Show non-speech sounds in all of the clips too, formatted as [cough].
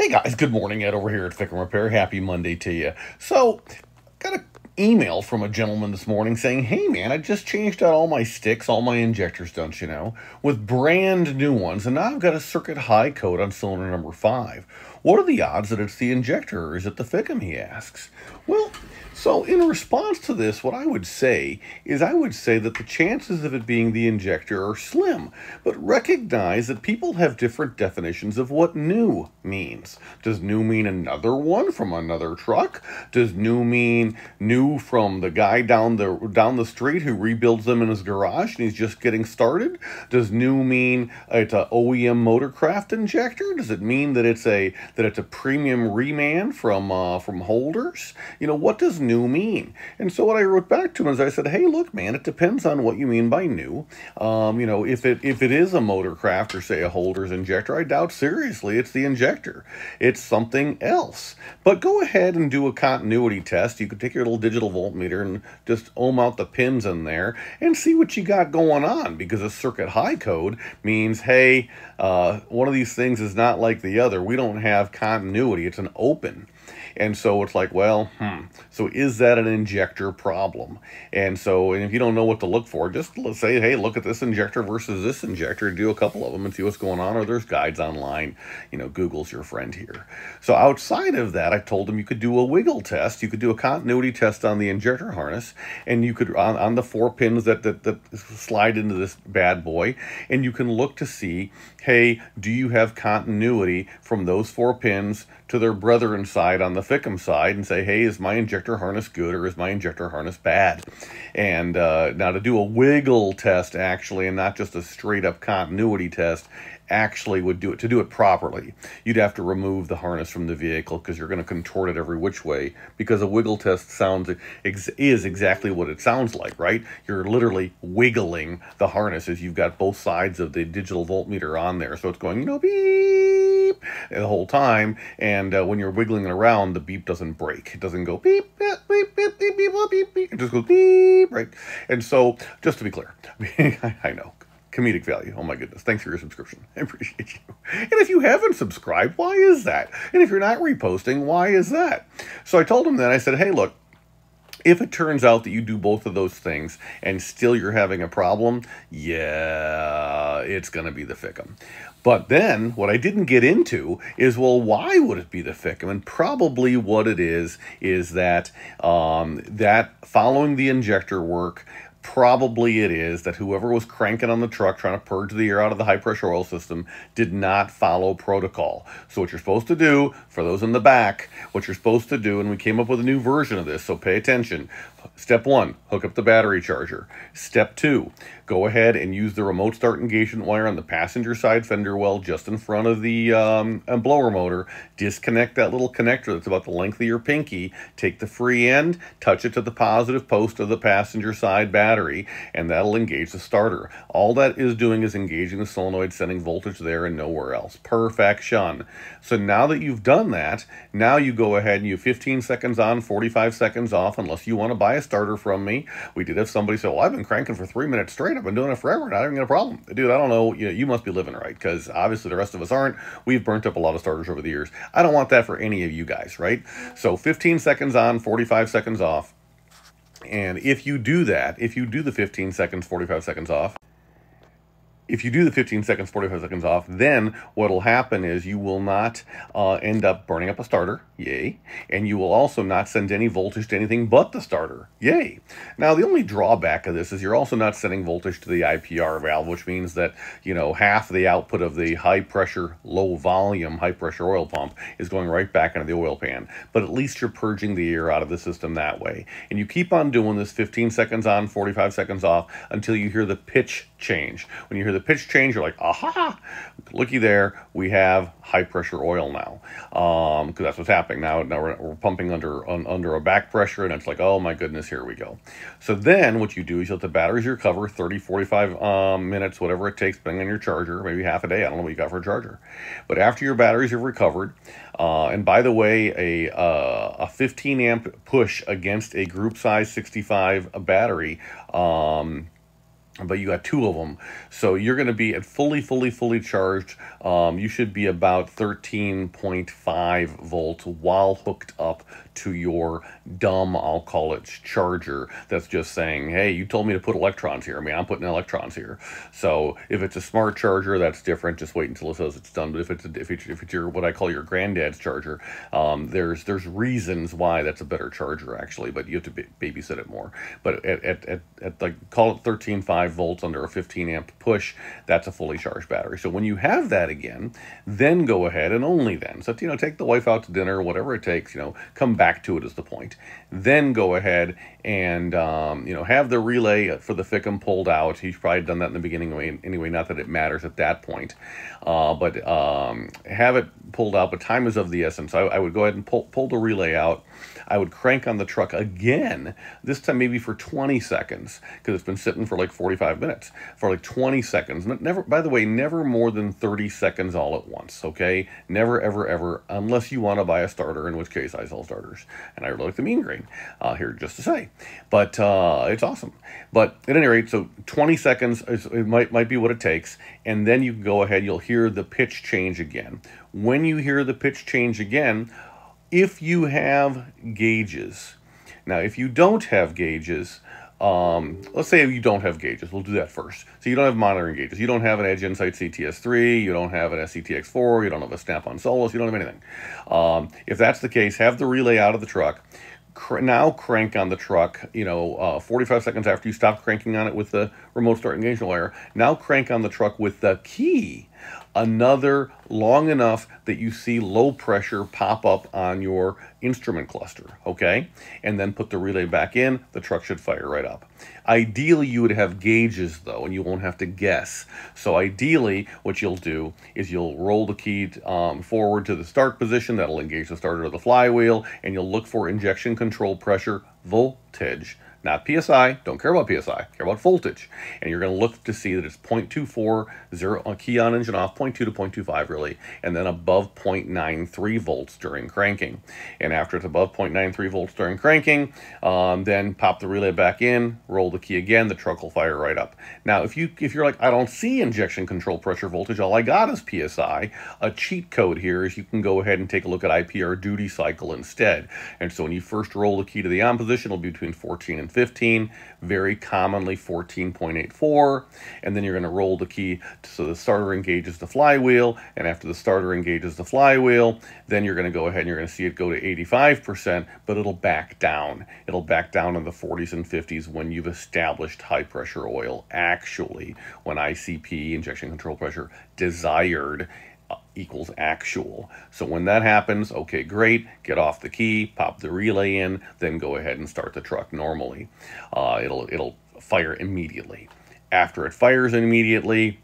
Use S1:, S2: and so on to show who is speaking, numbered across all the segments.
S1: Hey guys, good morning. Ed over here at FICM Repair. Happy Monday to you. So, got an email from a gentleman this morning saying, Hey man, I just changed out all my sticks, all my injectors, don't you know, with brand new ones, and now I've got a circuit high code on cylinder number five. What are the odds that it's the injector or is it the FICM? He asks. Well, so in response to this, what I would say is I would say that the chances of it being the injector are slim, but recognize that people have different definitions of what new means. Does new mean another one from another truck? Does new mean new from the guy down the down the street who rebuilds them in his garage and he's just getting started? Does new mean it's a OEM motorcraft injector? Does it mean that it's a that it's a premium reman from uh, from holders? You know, what does new mean? And so what I wrote back to him is I said, hey, look, man, it depends on what you mean by new. Um, you know, if it if it is a motorcraft or say a holders injector, I doubt seriously it's the injector. It's something else. But go ahead and do a continuity test. You could take your little digital voltmeter and just ohm out the pins in there and see what you got going on because a circuit high code means, hey, uh, one of these things is not like the other. We don't have continuity. It's an open. And so it's like, well, hmm. So is that an injector problem? And so, and if you don't know what to look for, just let's say, hey, look at this injector versus this injector. Do a couple of them and see what's going on. Or there's guides online. You know, Google's your friend here. So outside of that, I told them you could do a wiggle test. You could do a continuity test on the injector harness, and you could on, on the four pins that, that that slide into this bad boy, and you can look to see, hey, do you have continuity from those four pins to their brethren side on the FICM side and say, hey, is my injector harness good or is my injector harness bad? And uh, now to do a wiggle test actually and not just a straight up continuity test actually would do it to do it properly you'd have to remove the harness from the vehicle because you're going to contort it every which way because a wiggle test sounds is exactly what it sounds like right you're literally wiggling the harness as you've got both sides of the digital voltmeter on there so it's going you know beep the whole time and uh, when you're wiggling it around the beep doesn't break it doesn't go beep beep beep beep beep beep beep, beep. it just goes beep right and so just to be clear [laughs] I know comedic value. Oh my goodness. Thanks for your subscription. [laughs] I appreciate you. And if you haven't subscribed, why is that? And if you're not reposting, why is that? So I told him that I said, hey, look, if it turns out that you do both of those things and still you're having a problem, yeah, it's going to be the FICM. But then what I didn't get into is, well, why would it be the FICM? And probably what it is, is that um, that following the injector work, probably it is that whoever was cranking on the truck trying to purge the air out of the high pressure oil system did not follow protocol. So what you're supposed to do, for those in the back, what you're supposed to do, and we came up with a new version of this, so pay attention. Step one, hook up the battery charger. Step two, go ahead and use the remote start engagement wire on the passenger side fender well just in front of the um, blower motor. Disconnect that little connector that's about the length of your pinky. Take the free end, touch it to the positive post of the passenger side battery, and that'll engage the starter. All that is doing is engaging the solenoid, sending voltage there and nowhere else. Perfection. So now that you've done that, now you go ahead and you 15 seconds on, 45 seconds off, unless you want to buy a starter from me. We did have somebody say, well, I've been cranking for three minutes straight. I've been doing it forever. Not got a problem. Dude, I don't know. You, know, you must be living right because obviously the rest of us aren't. We've burnt up a lot of starters over the years. I don't want that for any of you guys, right? So 15 seconds on, 45 seconds off. And if you do that, if you do the 15 seconds, 45 seconds off, if you do the 15 seconds, 45 seconds off, then what will happen is you will not uh, end up burning up a starter, yay, and you will also not send any voltage to anything but the starter, yay. Now, the only drawback of this is you're also not sending voltage to the IPR valve, which means that, you know, half the output of the high pressure, low volume, high pressure oil pump is going right back into the oil pan. But at least you're purging the air out of the system that way. And you keep on doing this 15 seconds on, 45 seconds off until you hear the pitch change. When you hear the the pitch change, you're like, aha, looky there, we have high pressure oil now. Because um, that's what's happening now. Now we're, we're pumping under un, under a back pressure, and it's like, oh my goodness, here we go. So then what you do is you let the batteries recover 30, 45 um, minutes, whatever it takes, depending on your charger, maybe half a day. I don't know what you got for a charger. But after your batteries have recovered, uh, and by the way, a, uh, a 15 amp push against a group size 65 battery. Um, but you got two of them. So you're going to be at fully, fully, fully charged. Um, you should be about 13.5 volts while hooked up to your dumb, I'll call it charger, that's just saying, hey, you told me to put electrons here. I mean, I'm putting electrons here. So if it's a smart charger, that's different. Just wait until it says it's done. But if it's, a, if it's, if it's your, what I call your granddad's charger, um, there's, there's reasons why that's a better charger actually, but you have to babysit it more. But at, at, at, at like, call it 13.5 volts under a 15 amp push, that's a fully charged battery. So when you have that again, then go ahead and only then. So, you know, take the wife out to dinner, whatever it takes, you know, come back to it is the point. Then go ahead and, um, you know, have the relay for the FICM pulled out. He's probably done that in the beginning anyway, not that it matters at that point. Uh, but um, have it pulled out, but time is of the essence. I, I would go ahead and pull, pull the relay out. I would crank on the truck again, this time maybe for 20 seconds, because it's been sitting for like 45 minutes, for like 20 seconds. Never, by the way, never more than 30 seconds all at once, okay? Never, ever, ever, unless you want to buy a starter, in which case I sell starters. And I really like the mean green uh, here, just to say. But uh, it's awesome. But at any rate, so 20 seconds, is, it might, might be what it takes, and then you can go ahead, you'll hear the pitch change again. When you hear the pitch change again, if you have gauges. Now, if you don't have gauges, um, let's say you don't have gauges. We'll do that first. So you don't have monitoring gauges. You don't have an Edge Insight CTS3. You don't have an SCTX4. You don't have a Snap-on Solus. You don't have anything. Um, if that's the case, have the relay out of the truck. Cr now crank on the truck, you know, uh, 45 seconds after you stop cranking on it with the remote start engagement wire. Now crank on the truck with the key another long enough that you see low pressure pop up on your instrument cluster, okay? And then put the relay back in, the truck should fire right up. Ideally, you would have gauges though, and you won't have to guess. So ideally, what you'll do is you'll roll the key um, forward to the start position, that'll engage the starter of the flywheel, and you'll look for injection control pressure voltage not PSI, don't care about PSI, care about voltage. And you're going to look to see that it's 0.24, zero, uh, key on engine off, 0.2 to 0.25 really, and then above 0.93 volts during cranking. And after it's above 0.93 volts during cranking, um, then pop the relay back in, roll the key again, the truck will fire right up. Now, if, you, if you're like, I don't see injection control pressure voltage, all I got is PSI, a cheat code here is you can go ahead and take a look at IPR duty cycle instead. And so when you first roll the key to the on position, it'll be between 14 and 15, very commonly 14.84, and then you're going to roll the key so the starter engages the flywheel, and after the starter engages the flywheel, then you're going to go ahead and you're going to see it go to 85%, but it'll back down. It'll back down in the 40s and 50s when you've established high pressure oil. Actually, when ICP, injection control pressure, desired equals actual. So when that happens, okay, great, get off the key, pop the relay in, then go ahead and start the truck normally. Uh, it'll, it'll fire immediately. After it fires immediately,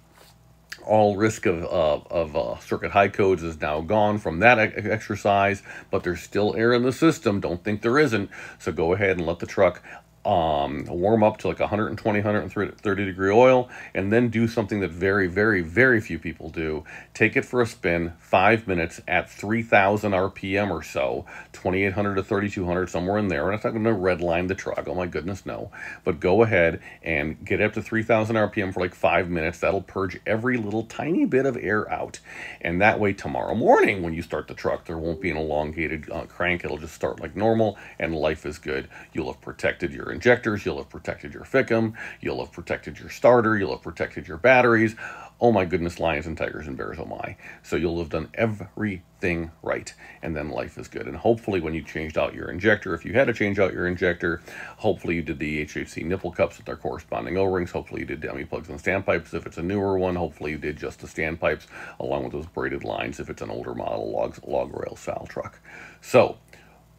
S1: all risk of, uh, of uh, circuit high codes is now gone from that exercise, but there's still air in the system. Don't think there isn't. So go ahead and let the truck um, warm up to like 120, 130 degree oil, and then do something that very, very, very few people do. Take it for a spin, five minutes at 3,000 RPM or so, 2,800 to 3,200, somewhere in there. We're not going to redline the truck, oh my goodness, no. But go ahead and get up to 3,000 RPM for like five minutes. That'll purge every little tiny bit of air out. And that way, tomorrow morning, when you start the truck, there won't be an elongated uh, crank. It'll just start like normal, and life is good. You'll have protected your injectors, you'll have protected your FICM, you'll have protected your starter, you'll have protected your batteries. Oh my goodness, lions and tigers and bears, oh my. So you'll have done everything right, and then life is good. And hopefully when you changed out your injector, if you had to change out your injector, hopefully you did the HHC nipple cups with their corresponding O-rings, hopefully you did dummy plugs and standpipes if it's a newer one, hopefully you did just the standpipes along with those braided lines if it's an older model log, log rail style truck. So,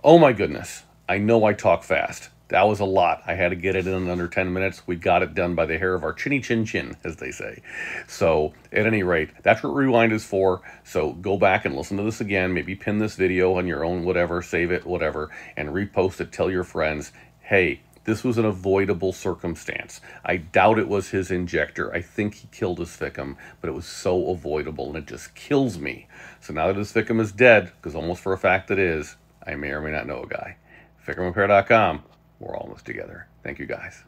S1: oh my goodness, I know I talk fast. That was a lot. I had to get it in under 10 minutes. We got it done by the hair of our chinny chin chin, as they say. So, at any rate, that's what Rewind is for. So, go back and listen to this again. Maybe pin this video on your own, whatever, save it, whatever, and repost it. Tell your friends, hey, this was an avoidable circumstance. I doubt it was his injector. I think he killed his FICM, but it was so avoidable and it just kills me. So now that his FICM is dead, because almost for a fact it is, I may or may not know a guy. FICMrepair.com we're almost together. Thank you guys.